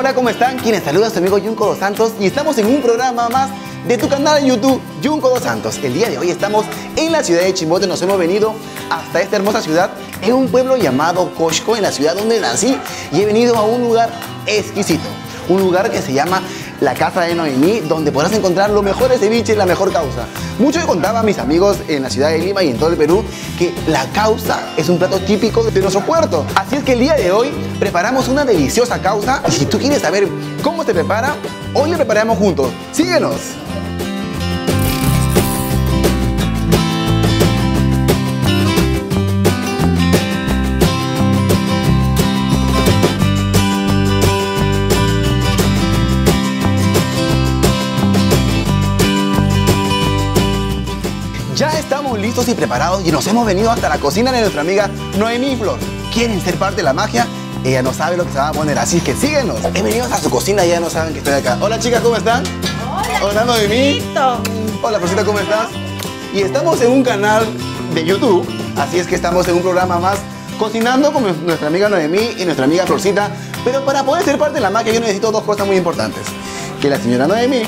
Hola, ¿cómo están? Quienes saluda a su amigo Junco Dos Santos y estamos en un programa más de tu canal en YouTube, Junco Dos Santos. El día de hoy estamos en la ciudad de Chimbote, nos hemos venido hasta esta hermosa ciudad, en un pueblo llamado Cosco, en la ciudad donde nací, y he venido a un lugar exquisito, un lugar que se llama la casa de Noemí, donde podrás encontrar los mejores ceviches y la mejor causa. Mucho me contaba a mis amigos en la ciudad de Lima y en todo el Perú que la causa es un plato típico de nuestro puerto. Así es que el día de hoy preparamos una deliciosa causa y si tú quieres saber cómo se prepara, hoy la preparamos juntos. Síguenos. Ya estamos listos y preparados y nos hemos venido hasta la cocina de nuestra amiga Noemí Flor. ¿Quieren ser parte de la magia? Ella no sabe lo que se va a poner, así que síguenos. He venido hasta su cocina ya no saben que estoy acá. Hola chicas, ¿cómo están? Hola, Hola Noemí. Hola Florcita, ¿cómo estás? Y estamos en un canal de YouTube, así es que estamos en un programa más cocinando con nuestra amiga Noemí y nuestra amiga Florcita. Pero para poder ser parte de la magia yo necesito dos cosas muy importantes. Que la señora Noemí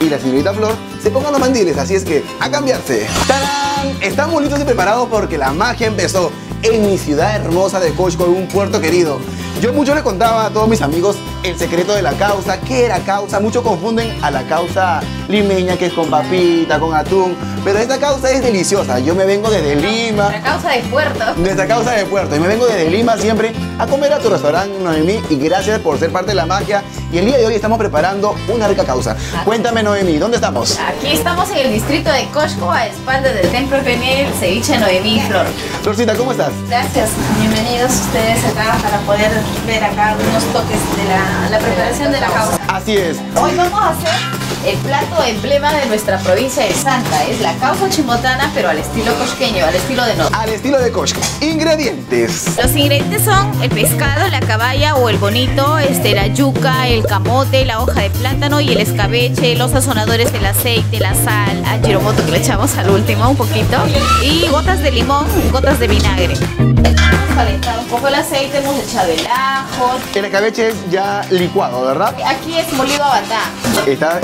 y la señorita Flor se pongan los mandiles, así es que a cambiarse. ¡Tarán! Estamos listos y preparados porque la magia empezó en mi ciudad hermosa de Cosco, en un puerto querido. Yo mucho le contaba a todos mis amigos el secreto de la causa, qué era causa. Muchos confunden a la causa limeña que es con papita, con atún, pero esta causa es deliciosa. Yo me vengo desde Lima, La causa de puerto. nuestra causa de puerto. Y me vengo desde Lima siempre a comer a tu restaurante, Noemí. Y gracias por ser parte de la magia. Y el día de hoy estamos preparando una rica causa. Cuéntame, Noemí, ¿dónde estamos? Aquí estamos en el distrito de Cosco, a espaldas del Templo Penel, ceviche Noemí Flor. Florcita, ¿cómo estás? Gracias, bienvenidos ustedes acá para poder ver acá unos toques de la, la preparación de la causa. Así es. Hoy vamos a hacer el plato emblema de nuestra provincia de Santa. Es la causa chimotana, pero al estilo cosqueño, al estilo de no. Al estilo de Cosco. Ingredientes. Los ingredientes son el pescado, la caballa o el bonito, este, la yuca, el camote, la hoja de plátano y el escabeche, los sazonadores del aceite, la sal, a giromoto que le echamos al último un poquito y gotas de limón, gotas de vinagre. Calentado un poco el aceite, hemos echado el ajo. El escabeche es ya licuado, ¿verdad? Aquí es molido a batá. Está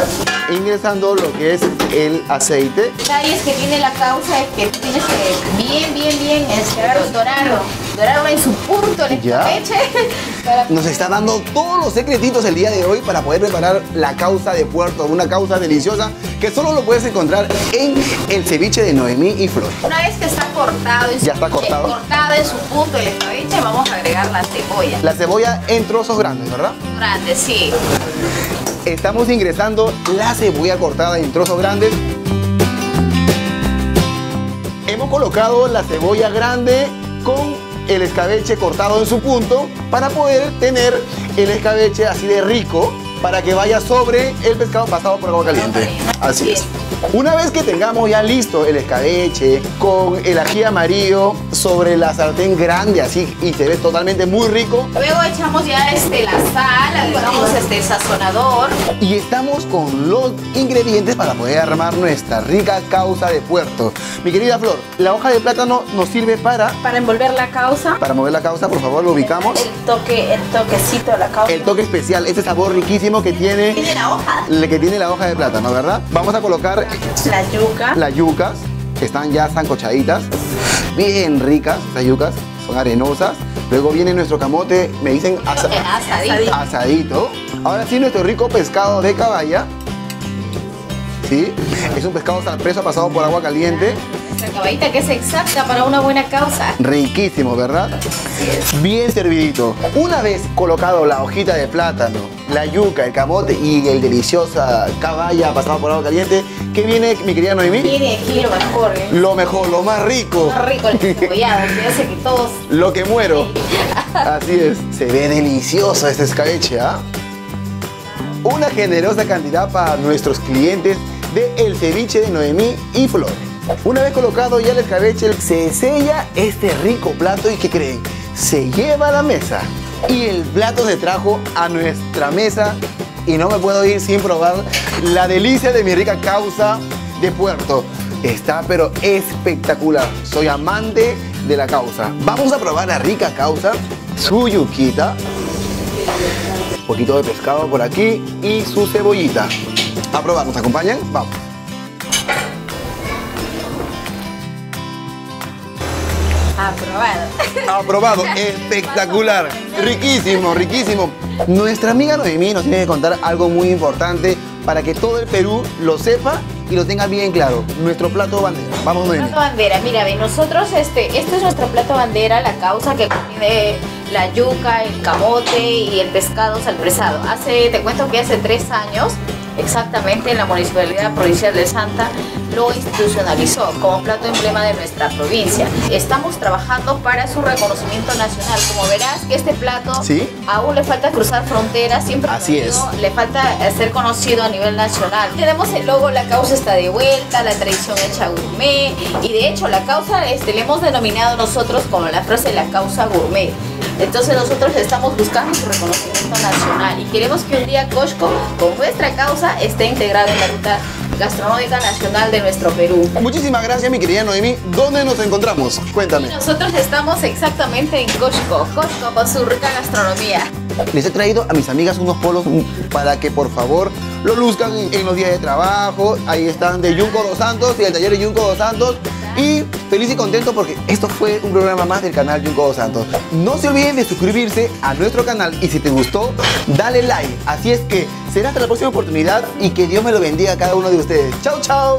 ingresando lo que es el aceite. Detalles que tiene la causa es que tienes que bien, bien, bien este, dorarlo, dorarlo en su punto el Ya. para Nos está dando todos los secretitos el día de hoy para poder preparar la causa de puerto, una causa deliciosa que solo lo puedes encontrar en el ceviche de Noemí y Flor. Una vez que está cortado, en su- Ya está cortado. cortado en su punto el escabeche, vamos a agregar la cebolla. La cebolla en trozos grandes, ¿verdad? Grande, sí. Estamos ingresando la cebolla cortada en trozos grandes. Hemos colocado la cebolla grande con el escabeche cortado en su punto para poder tener el escabeche así de rico para que vaya sobre el pescado pasado por agua caliente. Así es. Una vez que tengamos ya listo el escabeche con el ají amarillo sobre la sartén grande así y se ve totalmente muy rico, Luego echamos ya este, la sal, agregamos este, sazonador. Y estamos con los ingredientes para poder armar nuestra rica causa de puerto. Mi querida Flor, la hoja de plátano nos sirve para, Para envolver la causa, para mover la causa, por favor, lo ubicamos. el toque, el toquecito de la causa. El toque especial, ese sabor riquísimo que tiene, Tiene la hoja. el que tiene la hoja de plátano, ¿verdad? Vamos a colocar La yuca. las yucas, que están ya zancochaditas, bien ricas, estas yucas, son arenosas. Luego viene nuestro camote, me dicen asa- Asadito. asadito. Ahora sí, nuestro rico pescado de caballa. ¿Sí? Es un pescado salpreso pasado por agua caliente. Nuestra caballita que es exacta para una buena causa. Riquísimo, ¿verdad? Bien servidito. Una vez colocado la hojita de plátano, la yuca, el camote y el deliciosa caballa pasado por agua caliente, ¿qué viene, mi querida Noemí? Tiene aquí lo mejor, ¿eh? Lo mejor, lo más rico. Más rico el cebollado, que hace que todos Lo que muero. Así es. Se ve delicioso este escabeche, ¿ah? Una generosa cantidad para nuestros clientes de El Ceviche de Noemí y Flor. Una vez colocado ya el escabeche, se sella este rico plato y ¿qué creen? Se lleva a la mesa. Y el plato se trajo a nuestra mesa y no me puedo ir sin probar la delicia de mi rica causa de puerto. Está pero espectacular. Soy amante de la causa. Vamos a probar la rica causa, su yuquita. Un poquito de pescado por aquí y su cebollita. A probar, ¿nos acompañan? Vamos. Aprobado. Aprobado, espectacular, riquísimo, riquísimo. Nuestra amiga Noemí nos tiene que contar algo muy importante para que todo el Perú lo sepa y lo tenga bien claro. Nuestro plato bandera. Vamos, Noemí. Plato bandera, mira, ve, nosotros, este, este es nuestro plato bandera, la causa que contiene la yuca, el camote y el pescado salpresado. Hace, te cuento que hace tres años, exactamente en la Municipalidad Provincial de Santa, lo institucionalizó como plato emblema de nuestra provincia. Estamos trabajando para su reconocimiento nacional. Como verás que este plato ¿Sí? aún le falta cruzar fronteras, siempre Así le falta ser conocido a nivel nacional. Tenemos el logo, la causa está de vuelta, la tradición hecha gourmet y de hecho la causa este, le hemos denominado nosotros como la frase la causa gourmet. Entonces nosotros estamos buscando su reconocimiento nacional y queremos que un día Costco con nuestra causa esté integrado en la ruta gastronómica nacional de nuestro Perú. Muchísimas gracias, mi querida Noemí. ¿Dónde nos encontramos? Cuéntame. Nosotros estamos exactamente en Costco, Costco con su rica gastronomía. Les he traído a mis amigas unos polos para que por favor lo luzcan en, en los días de trabajo. Ahí están de Junco Dos Santos y el taller de Junco Dos Santos. Y feliz y contento porque esto fue un programa más del canal Junco Santos. No se olviden de suscribirse a nuestro canal y si te gustó, dale like. Así es que será hasta la próxima oportunidad y que Dios me lo bendiga a cada uno de ustedes. Chao, chao.